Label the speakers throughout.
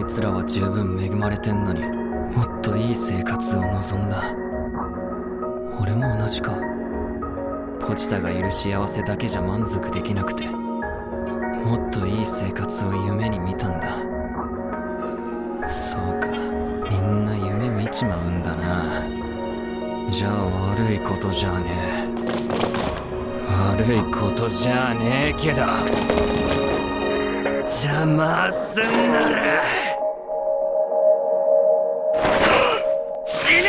Speaker 1: いつらは十分恵まれてんのにもっといい生活を望んだ。俺も同じか。ポチタがいる幸せだけじゃ満足できなくてもっといい生活を夢に見たんだ。そうか。みんな夢見ちまうんだな。じゃあ悪いことじゃねえ。悪いことじゃねえけど。邪魔すんなら。死ね！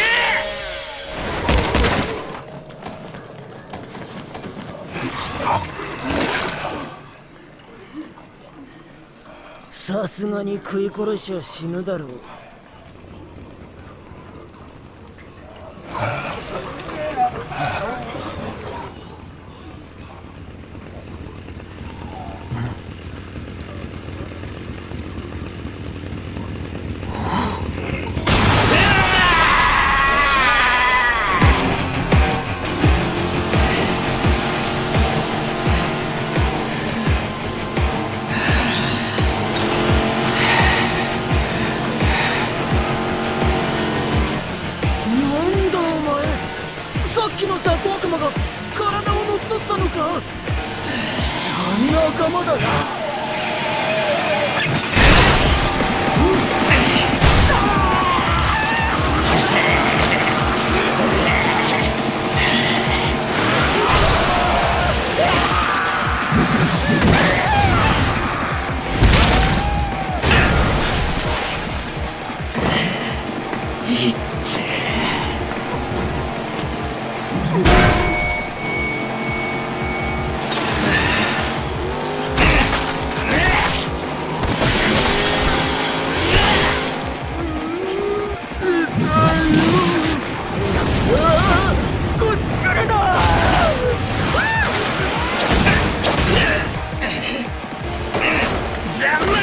Speaker 2: さすがに食い殺しは死ぬだろう。が体を乗っ取ったのか。仲間だない Sam!